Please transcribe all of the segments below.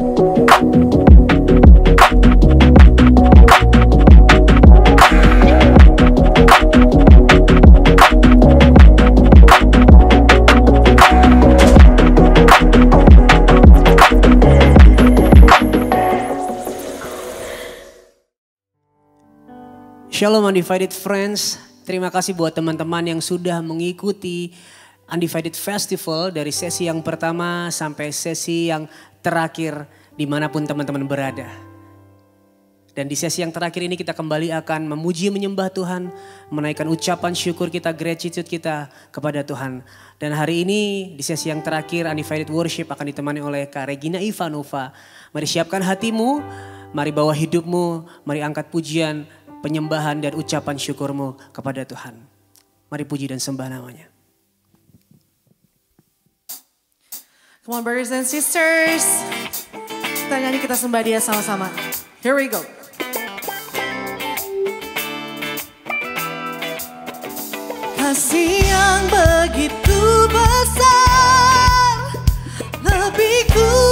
Shalom Undivided Friends, terima kasih buat teman-teman yang sudah mengikuti Undivided Festival dari sesi yang pertama sampai sesi yang terakhir di mana pun teman-teman berada. Dan di sesi yang terakhir ini kita kembali akan memuji menyembah Tuhan, menaikkan ucapan syukur kita, gratitude kita kepada Tuhan. Dan hari ini di sesi yang terakhir Undivided Worship akan ditemani oleh Kak Regina Ivanova. Mari siapkan hatimu, mari bawa hidupmu, mari angkat pujian, penyembahan dan ucapan syukurmu kepada Tuhan. Mari puji dan sembah namanya. Come on brothers and sisters. Kita nyanyi kita sembah dia sama-sama. Here we go. Kasih yang begitu besar Lebih kuat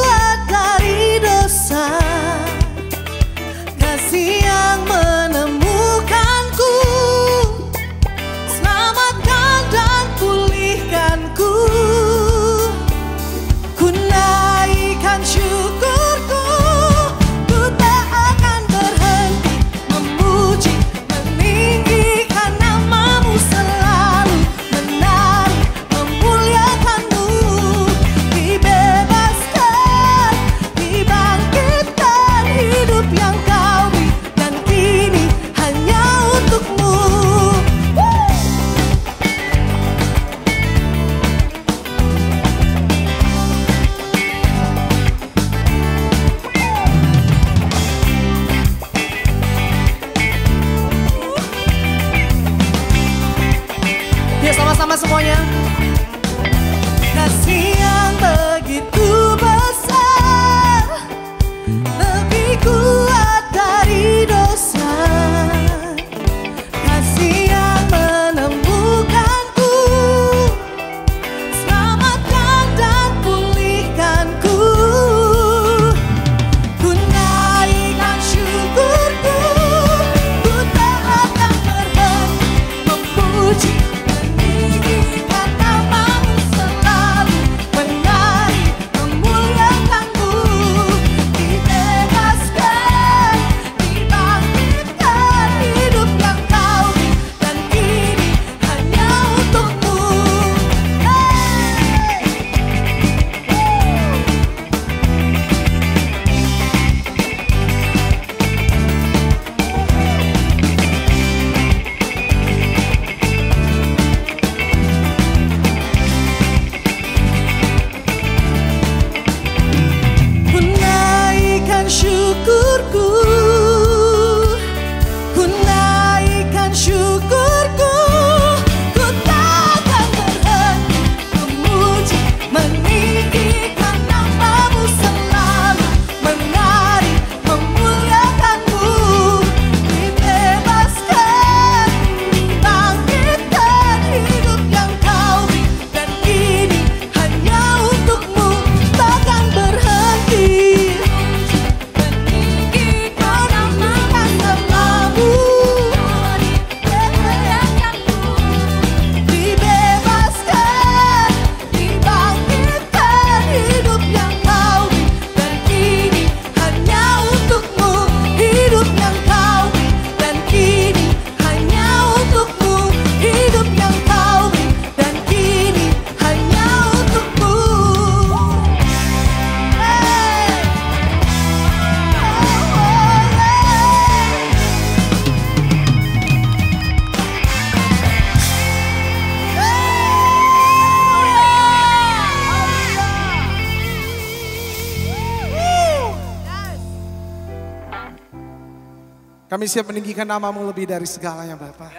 siap meninggikan namamu lebih dari segalanya Bapak.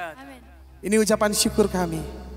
Ini ucapan syukur kami.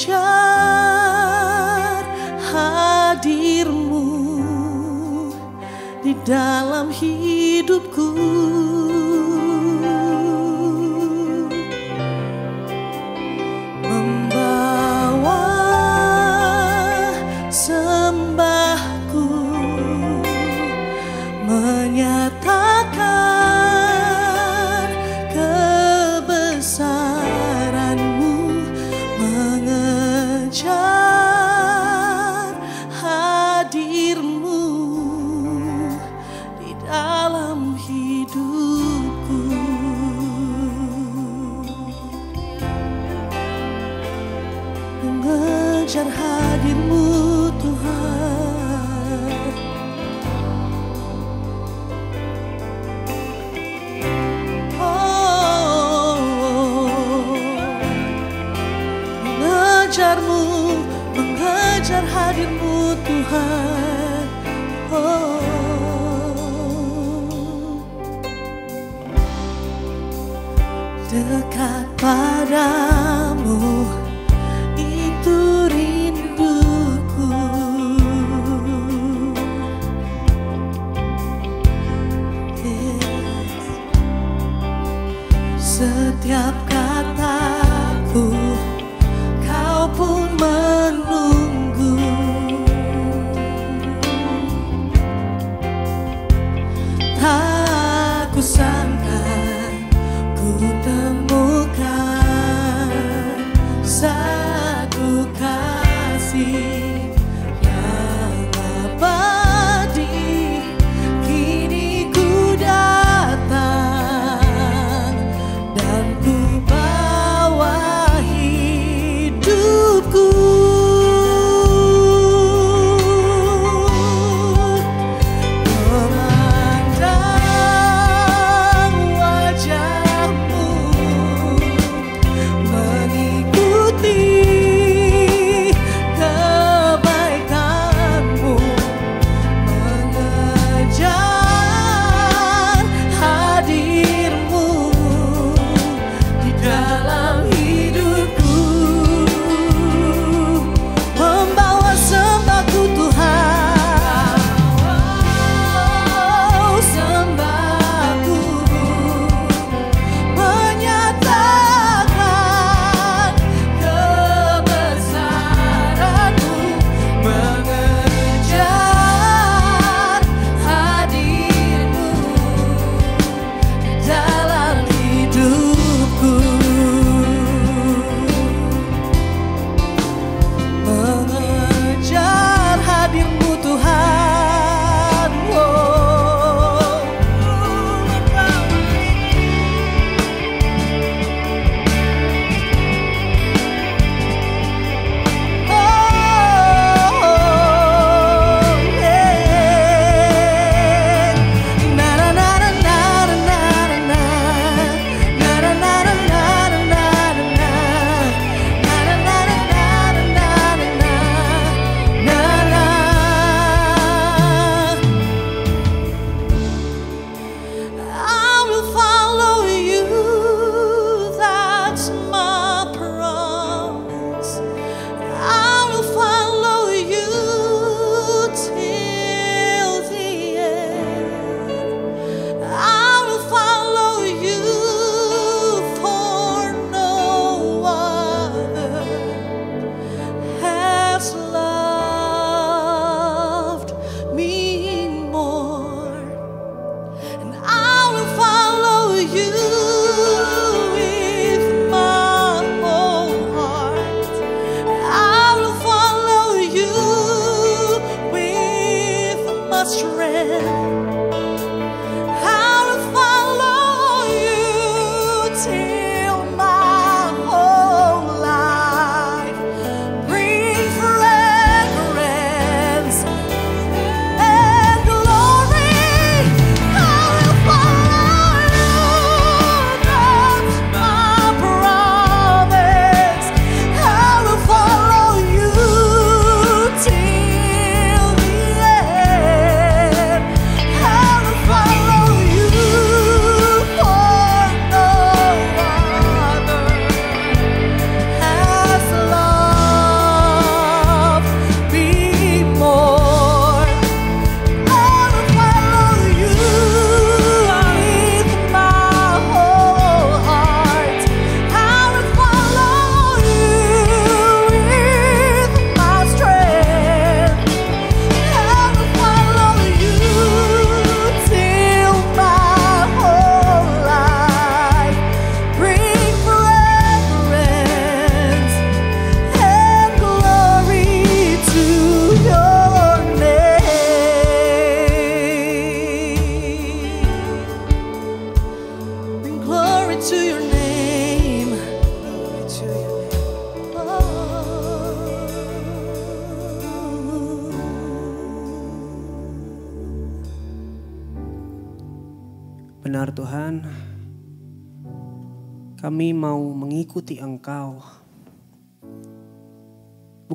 Mengejar hadirmu Di dalam hidupku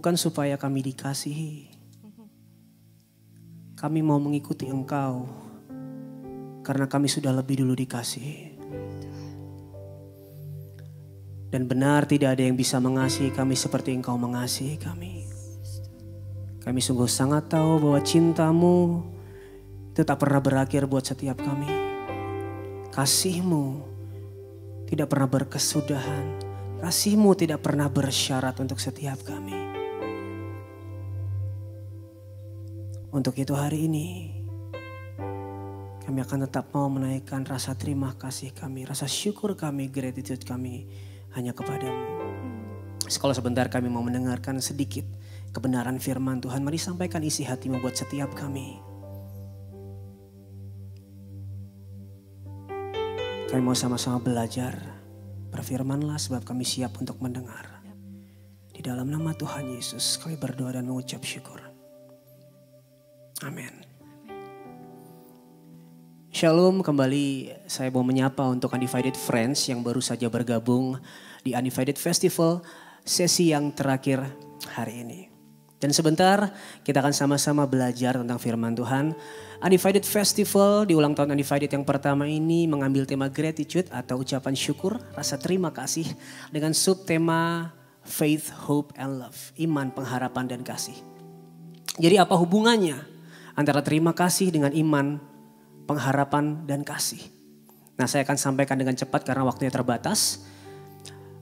Bukan supaya kami dikasihi. Kami mau mengikuti Engkau karena kami sudah lebih dulu dikasihi. Dan benar tidak ada yang bisa mengasihi kami seperti Engkau mengasihi kami. Kami sungguh sangat tahu bahwa cintamu itu tak pernah berakhir buat setiap kami. Kasihmu tidak pernah berkesudahan. Kasihmu tidak pernah bersyarat untuk setiap kami. Untuk itu hari ini kami akan tetap mau menaikkan rasa terima kasih kami, rasa syukur kami, gratitude kami hanya kepadamu. Sekolah sebentar kami mau mendengarkan sedikit kebenaran firman Tuhan. Mari sampaikan isi hatimu buat setiap kami. Kami mau sama-sama belajar. Berfirmanlah sebab kami siap untuk mendengar. Di dalam nama Tuhan Yesus kami berdoa dan mengucap syukur. Amin. Shalom kembali saya mau menyapa untuk Undivided Friends yang baru saja bergabung di Undivided Festival sesi yang terakhir hari ini. Dan sebentar kita akan sama-sama belajar tentang firman Tuhan. Undivided Festival di ulang tahun Undivided yang pertama ini mengambil tema gratitude atau ucapan syukur, rasa terima kasih dengan subtema faith, hope, and love. Iman, pengharapan, dan kasih. Jadi apa hubungannya antara terima kasih dengan iman, pengharapan, dan kasih? Nah saya akan sampaikan dengan cepat karena waktunya terbatas.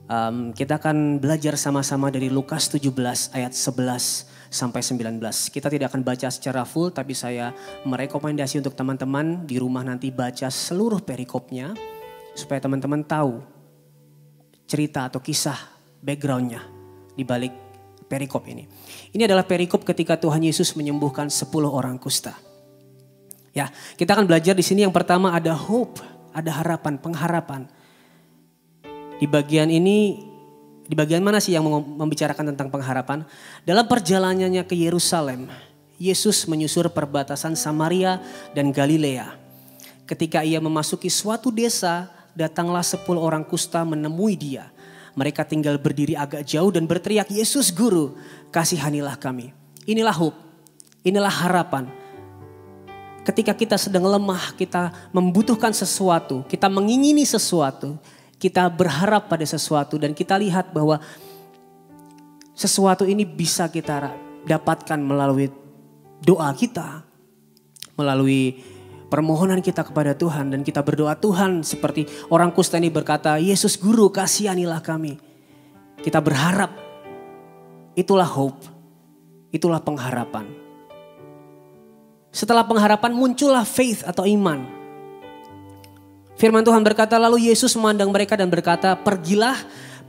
Um, kita akan belajar sama-sama dari Lukas 17 ayat 11 sampai 19. Kita tidak akan baca secara full tapi saya merekomendasi untuk teman-teman di rumah nanti baca seluruh perikopnya supaya teman-teman tahu cerita atau kisah backgroundnya di balik perikop ini. Ini adalah perikop ketika Tuhan Yesus menyembuhkan 10 orang kusta. Ya, kita akan belajar di sini yang pertama ada hope, ada harapan, pengharapan. Di bagian ini, di bagian mana sih yang membicarakan tentang pengharapan? Dalam perjalanannya ke Yerusalem, Yesus menyusur perbatasan Samaria dan Galilea. Ketika ia memasuki suatu desa, datanglah sepuluh orang kusta menemui dia. Mereka tinggal berdiri agak jauh dan berteriak, Yesus guru, kasihanilah kami. Inilah hope, inilah harapan. Ketika kita sedang lemah, kita membutuhkan sesuatu, kita mengingini sesuatu, kita berharap pada sesuatu dan kita lihat bahwa sesuatu ini bisa kita dapatkan melalui doa kita, melalui permohonan kita kepada Tuhan dan kita berdoa Tuhan seperti orang kusta ini berkata, Yesus guru kasihanilah kami. Kita berharap, itulah hope, itulah pengharapan. Setelah pengharapan muncullah faith atau iman. Firman Tuhan berkata lalu Yesus memandang mereka dan berkata pergilah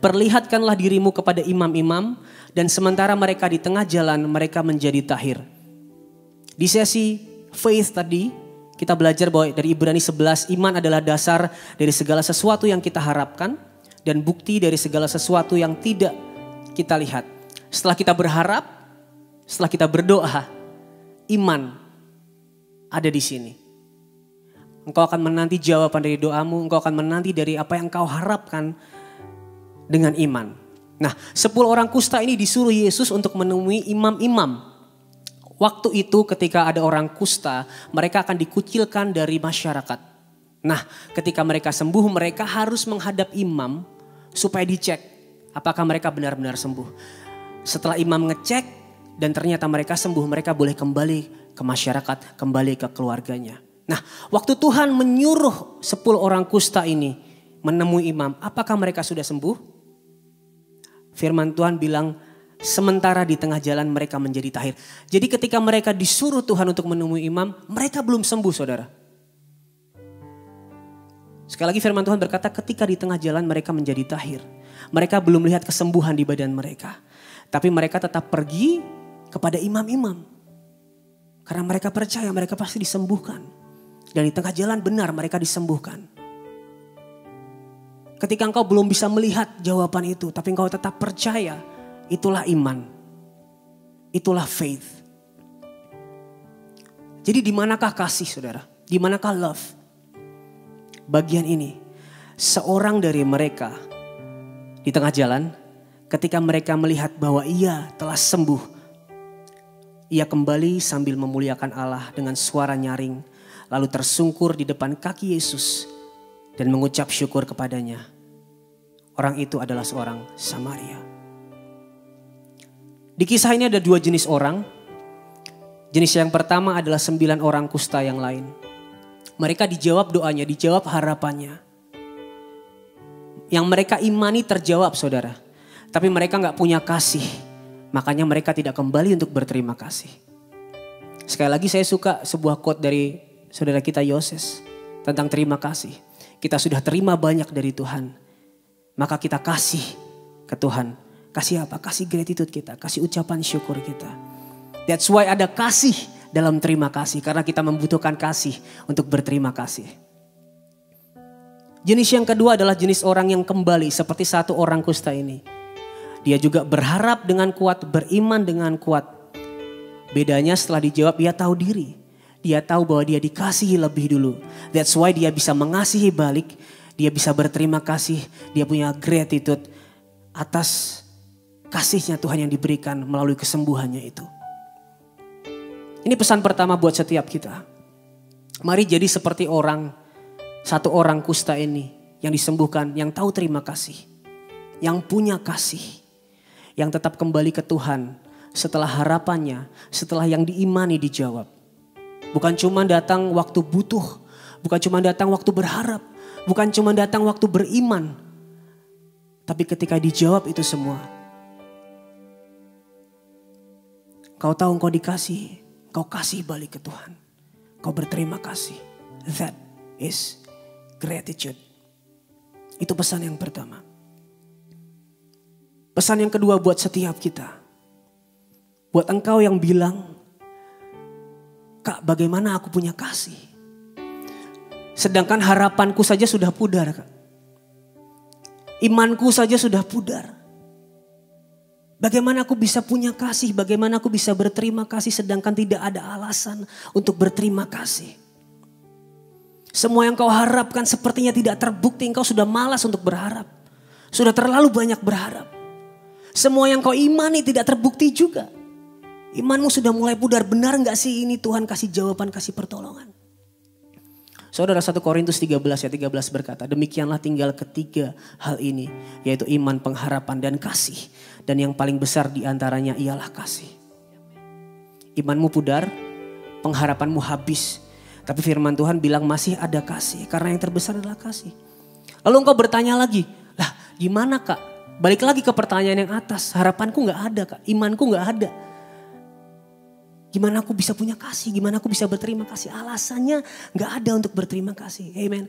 perlihatkanlah dirimu kepada imam-imam dan sementara mereka di tengah jalan mereka menjadi tahir. Di sesi faith tadi Kita belajar bahwa dari Ibrani 11 iman adalah dasar dari segala sesuatu yang kita harapkan dan bukti dari segala sesuatu yang tidak kita lihat. Setelah kita berharap, setelah kita berdoa, iman ada di sini. Engkau akan menanti jawaban dari doamu, engkau akan menanti dari apa yang engkau harapkan dengan iman. Nah, sepuluh orang kusta ini disuruh Yesus untuk menemui imam-imam Waktu itu ketika ada orang kusta, mereka akan dikucilkan dari masyarakat. Nah, ketika mereka sembuh, mereka harus menghadap imam supaya dicek apakah mereka benar-benar sembuh. Setelah imam ngecek dan ternyata mereka sembuh, mereka boleh kembali ke masyarakat, kembali ke keluarganya. Nah, waktu Tuhan menyuruh 10 orang kusta ini menemui imam, apakah mereka sudah sembuh? Firman Tuhan bilang Sementara di tengah jalan mereka menjadi tahir. Jadi ketika mereka disuruh Tuhan untuk menemui imam, mereka belum sembuh saudara. Sekali lagi firman Tuhan berkata ketika di tengah jalan mereka menjadi tahir. Mereka belum melihat kesembuhan di badan mereka. Tapi mereka tetap pergi kepada imam-imam. Karena mereka percaya mereka pasti disembuhkan. Dan di tengah jalan benar mereka disembuhkan. Ketika engkau belum bisa melihat jawaban itu, tapi engkau tetap percaya, Itulah iman. Itulah faith. Jadi di manakah kasih saudara? Di manakah love? Bagian ini. Seorang dari mereka di tengah jalan ketika mereka melihat bahwa ia telah sembuh. Ia kembali sambil memuliakan Allah dengan suara nyaring. Lalu tersungkur di depan kaki Yesus dan mengucap syukur kepadanya. Orang itu adalah seorang Samaria. Di kisah ini ada dua jenis orang. Jenis yang pertama adalah sembilan orang kusta yang lain. Mereka dijawab doanya, dijawab harapannya. Yang mereka imani terjawab saudara. Tapi mereka nggak punya kasih. Makanya mereka tidak kembali untuk berterima kasih. Sekali lagi saya suka sebuah quote dari saudara kita Yoses. Tentang terima kasih. Kita sudah terima banyak dari Tuhan. Maka kita kasih ke Tuhan Kasih apa? Kasih gratitude kita, kasih ucapan syukur kita. That's why ada kasih dalam terima kasih. Karena kita membutuhkan kasih untuk berterima kasih. Jenis yang kedua adalah jenis orang yang kembali seperti satu orang kusta ini. Dia juga berharap dengan kuat, beriman dengan kuat. Bedanya setelah dijawab dia tahu diri. Dia tahu bahwa dia dikasihi lebih dulu. That's why dia bisa mengasihi balik. Dia bisa berterima kasih. Dia punya gratitude atas kasihnya Tuhan yang diberikan melalui kesembuhannya itu. Ini pesan pertama buat setiap kita. Mari jadi seperti orang, satu orang kusta ini yang disembuhkan, yang tahu terima kasih. Yang punya kasih. Yang tetap kembali ke Tuhan setelah harapannya, setelah yang diimani dijawab. Bukan cuma datang waktu butuh, bukan cuma datang waktu berharap, bukan cuma datang waktu beriman. Tapi ketika dijawab itu semua, Kau tahu engkau dikasih, kau kasih balik ke Tuhan. Kau berterima kasih. That is gratitude. Itu pesan yang pertama. Pesan yang kedua buat setiap kita. Buat engkau yang bilang, Kak bagaimana aku punya kasih? Sedangkan harapanku saja sudah pudar kak. Imanku saja sudah pudar. Bagaimana aku bisa punya kasih, bagaimana aku bisa berterima kasih sedangkan tidak ada alasan untuk berterima kasih. Semua yang kau harapkan sepertinya tidak terbukti, engkau sudah malas untuk berharap. Sudah terlalu banyak berharap. Semua yang kau imani tidak terbukti juga. Imanmu sudah mulai pudar, benar nggak sih ini Tuhan kasih jawaban, kasih pertolongan. Saudara 1 Korintus 13 ya 13 berkata, demikianlah tinggal ketiga hal ini, yaitu iman, pengharapan, dan kasih. Dan yang paling besar di antaranya ialah kasih. Imanmu pudar, pengharapanmu habis. Tapi firman Tuhan bilang masih ada kasih, karena yang terbesar adalah kasih. Lalu engkau bertanya lagi, lah gimana kak? Balik lagi ke pertanyaan yang atas, harapanku gak ada kak, imanku gak ada. Gimana aku bisa punya kasih? Gimana aku bisa berterima kasih? Alasannya gak ada untuk berterima kasih. Amen.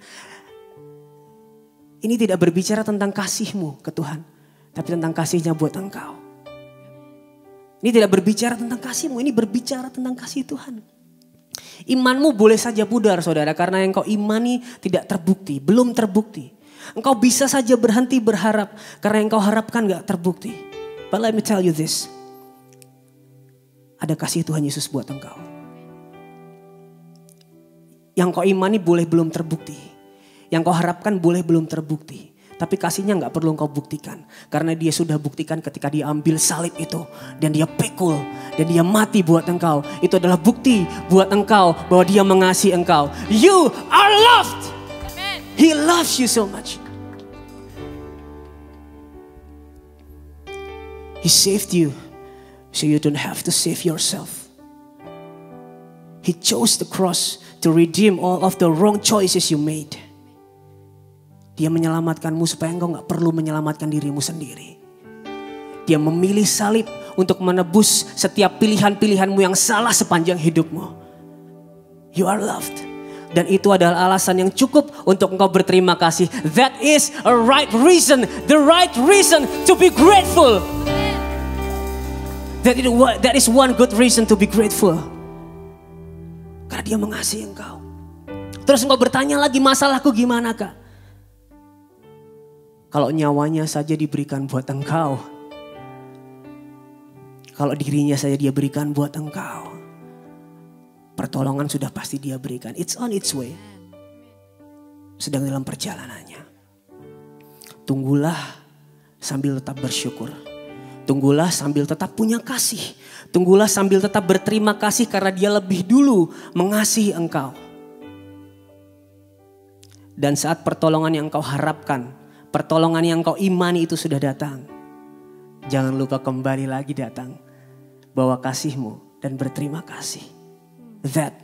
Ini tidak berbicara tentang kasihmu ke Tuhan. Tapi tentang kasihnya buat engkau. Ini tidak berbicara tentang kasihmu. Ini berbicara tentang kasih Tuhan. Imanmu boleh saja pudar saudara karena yang kau imani tidak terbukti, belum terbukti. Engkau bisa saja berhenti berharap karena yang kau harapkan gak terbukti. But let me tell you this. Ada kasih Tuhan Yesus buat engkau. Yang kau imani boleh belum terbukti. Yang kau harapkan boleh belum terbukti. Tapi kasihnya nggak perlu engkau buktikan. Karena dia sudah buktikan ketika dia ambil salib itu. Dan dia pikul. Dan dia mati buat engkau. Itu adalah bukti buat engkau bahwa dia mengasihi engkau. You are loved. He loves you so much. He saved you so you don't have to save yourself. He chose the cross to redeem all of the wrong choices you made. Dia menyelamatkanmu supaya engkau nggak perlu menyelamatkan dirimu sendiri. Dia memilih salib untuk menebus setiap pilihan-pilihanmu yang salah sepanjang hidupmu. You are loved. Dan itu adalah alasan yang cukup untuk engkau berterima kasih. That is a right reason, the right reason to be grateful. That, it, that is one good reason to be grateful. Karena dia mengasihi engkau. Terus engkau bertanya lagi masalahku gimana kak? Kalau nyawanya saja diberikan buat engkau. Kalau dirinya saja dia berikan buat engkau. Pertolongan sudah pasti dia berikan. It's on its way. Sedang dalam perjalanannya. Tunggulah sambil tetap bersyukur. Tunggulah sambil tetap punya kasih. Tunggulah sambil tetap berterima kasih karena dia lebih dulu mengasihi engkau. Dan saat pertolongan yang kau harapkan Pertolongan yang kau imani itu sudah datang. Jangan lupa kembali lagi datang. Bawa kasihmu dan berterima kasih. That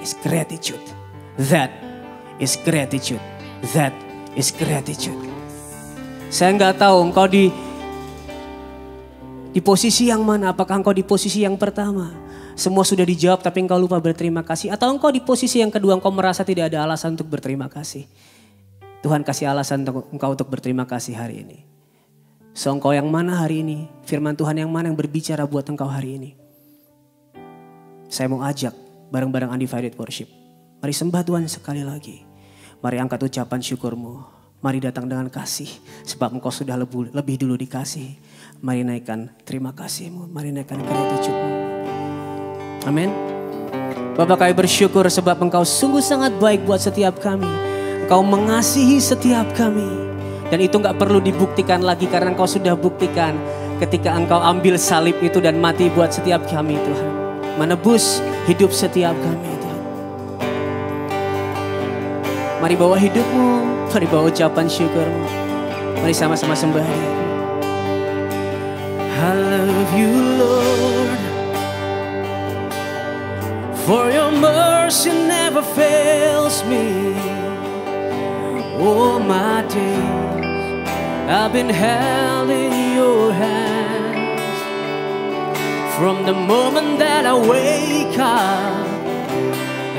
is gratitude. That is gratitude. That is gratitude. Saya nggak tahu engkau di di posisi yang mana? Apakah engkau di posisi yang pertama? Semua sudah dijawab tapi engkau lupa berterima kasih. Atau engkau di posisi yang kedua engkau merasa tidak ada alasan untuk berterima kasih. Tuhan kasih alasan untuk engkau untuk berterima kasih hari ini. So engkau yang mana hari ini? Firman Tuhan yang mana yang berbicara buat engkau hari ini? Saya mau ajak bareng-bareng Undivided Worship. Mari sembah Tuhan sekali lagi. Mari angkat ucapan syukurmu. Mari datang dengan kasih. Sebab engkau sudah lebih, lebih dulu dikasih. Mari naikkan terima kasihmu. Mari naikkan gratitude Amin. Bapak kami bersyukur sebab engkau sungguh sangat baik buat setiap kami. Engkau mengasihi setiap kami. Dan itu nggak perlu dibuktikan lagi karena Engkau sudah buktikan ketika Engkau ambil salib itu dan mati buat setiap kami Tuhan. Menebus hidup setiap kami Tuhan. Mari bawa hidupmu, mari bawa ucapan syukurmu. Mari sama-sama sembah. I love you Lord For your mercy never fails me all my days I've been held in your hands. From the moment that I wake up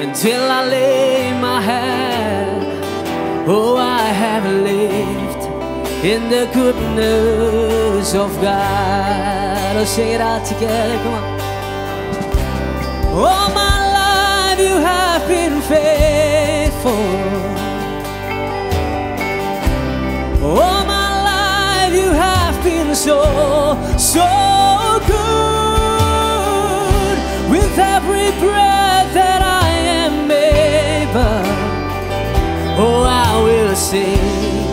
Until I lay my head Oh, I have lived in the goodness of God. Let's say it out together, come on. All my life you have been faithful all my life you have been so, so good. With every breath that I am able, oh, I will sing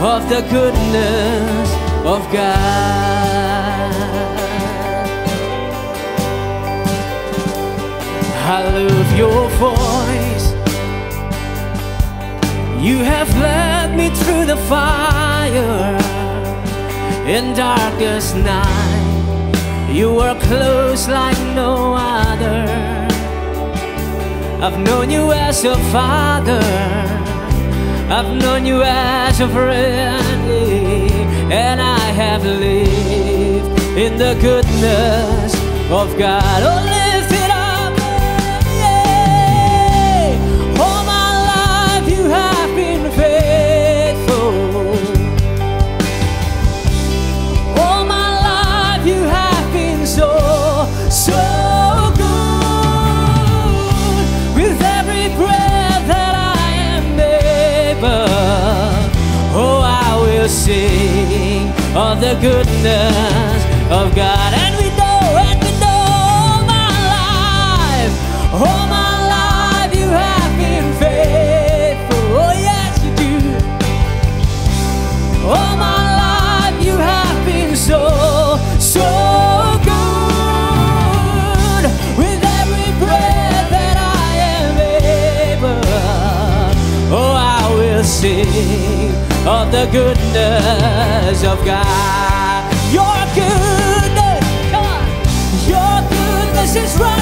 of the goodness of God. I love your voice. You have led me through the fire in darkest night. You were close like no other. I've known you as a father. I've known you as a friend. And I have lived in the goodness of God. Oh, sing of the goodness of God. And we know, and we know all my life, all my life you have been faithful. Oh, yes, you do. All my life you have been so, so good. Of the goodness of God. Your goodness, come on. Your goodness is running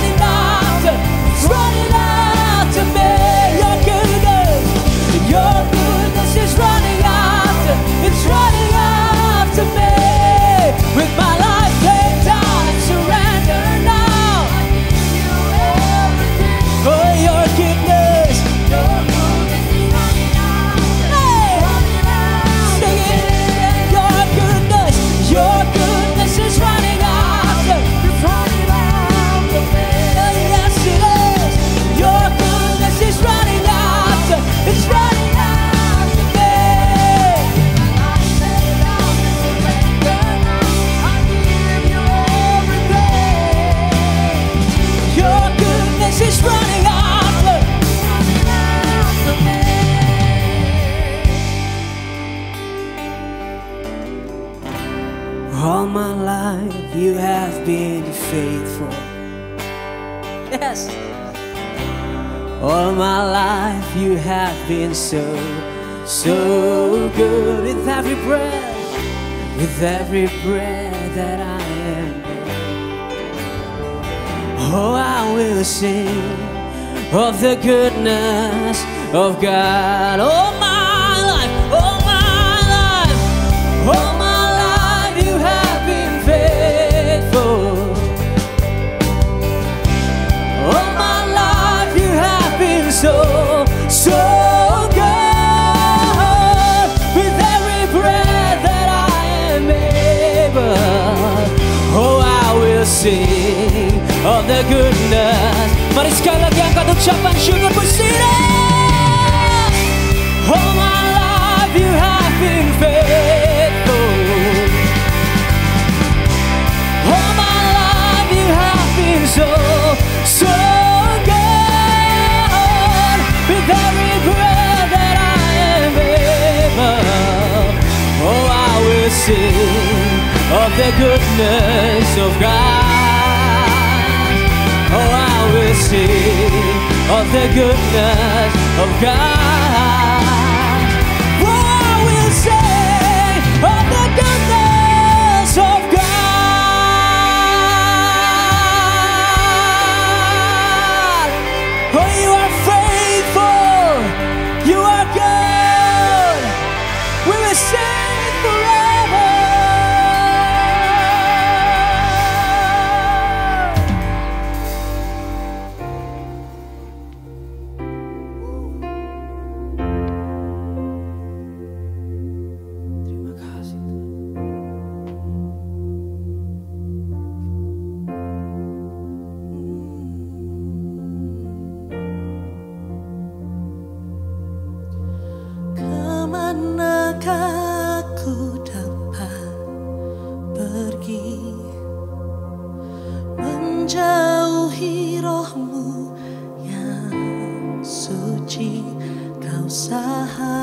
been so, so good with every breath, with every breath that I am. Oh, I will sing of the goodness of God. All sing of the goodness. Mari sekali lagi angkat ucapan syukur bersih. All my life you have been faithful. All my life you have been so, so good. With every breath that I am able, oh, I will sing of the goodness of God. Oh, I will sing of the goodness of God. Ke manakah aku dapat pergi? Menjauhi rohmu yang suci Kau sahabat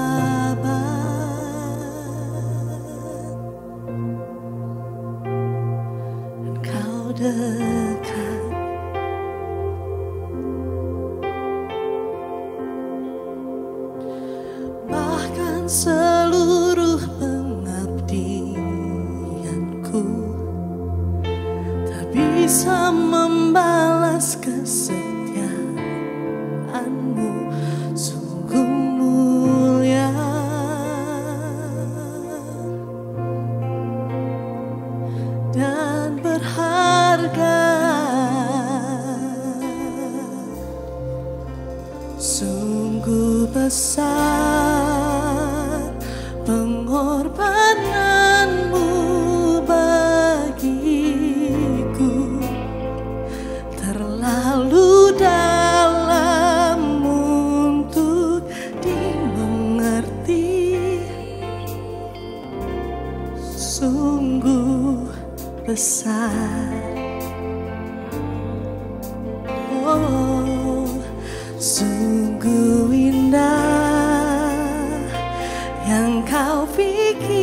kau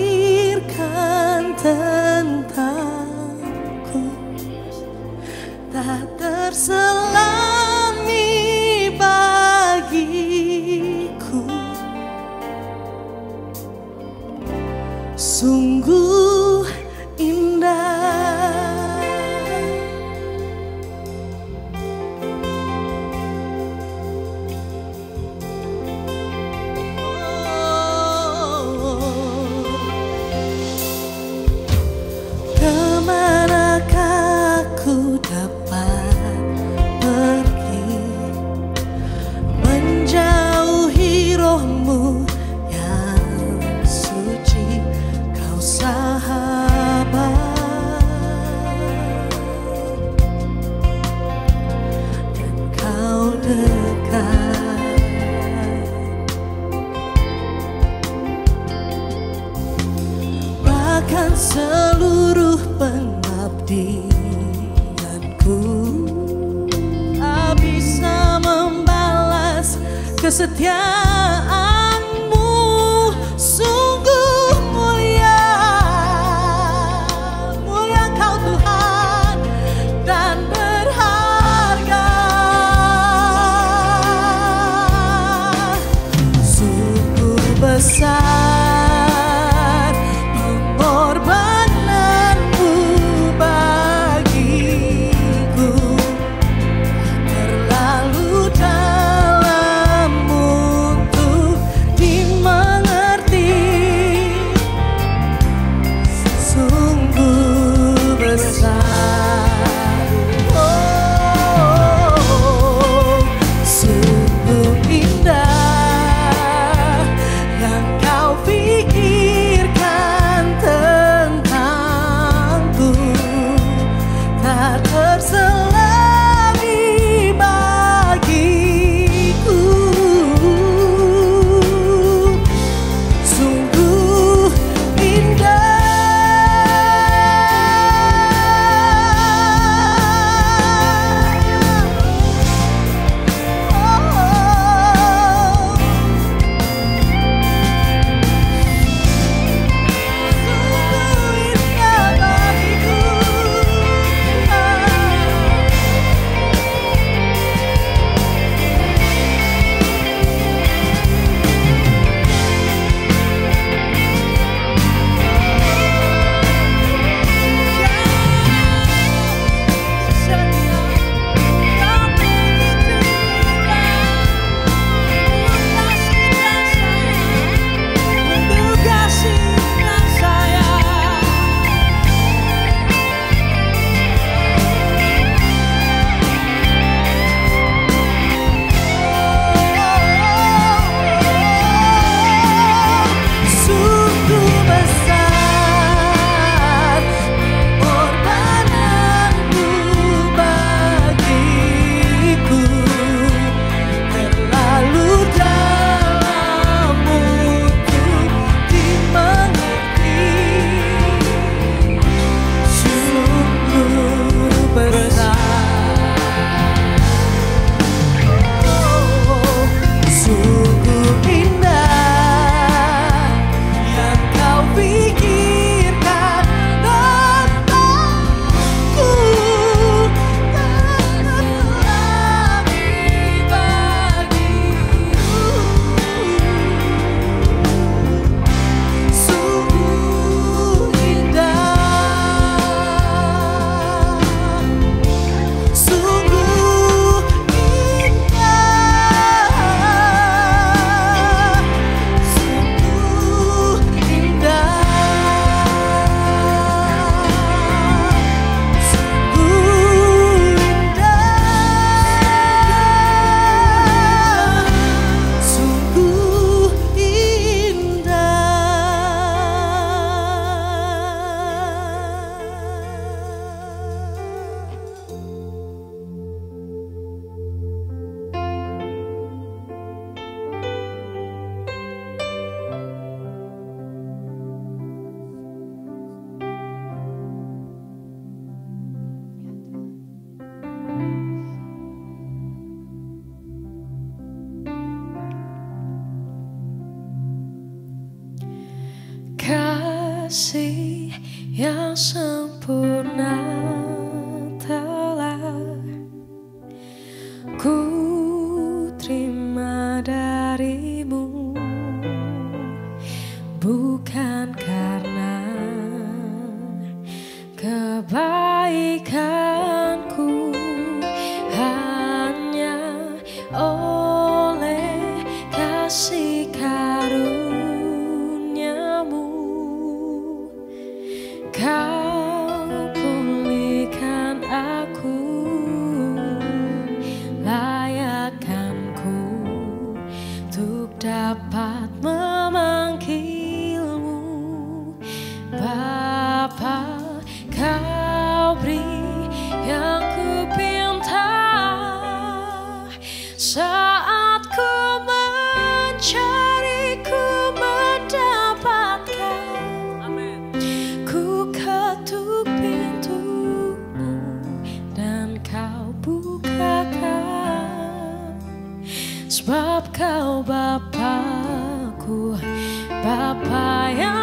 kasih Kau Bapakku Bapa yang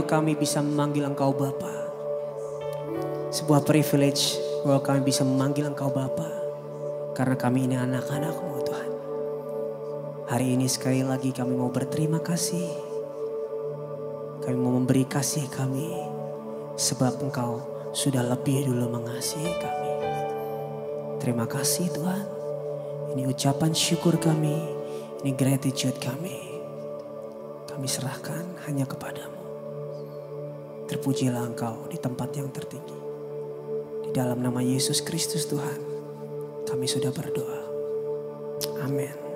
untuk kami bisa memanggil Engkau Bapa. Sebuah privilege bahwa kami bisa memanggil Engkau Bapa. Karena kami ini anak-anakmu Tuhan. Hari ini sekali lagi kami mau berterima kasih. Kami mau memberi kasih kami. Sebab Engkau sudah lebih dulu mengasihi kami. Terima kasih Tuhan. Ini ucapan syukur kami. Ini gratitude kami. Kami serahkan hanya kepadamu. Terpujilah engkau di tempat yang tertinggi. Di dalam nama Yesus Kristus Tuhan. Kami sudah berdoa. Amin.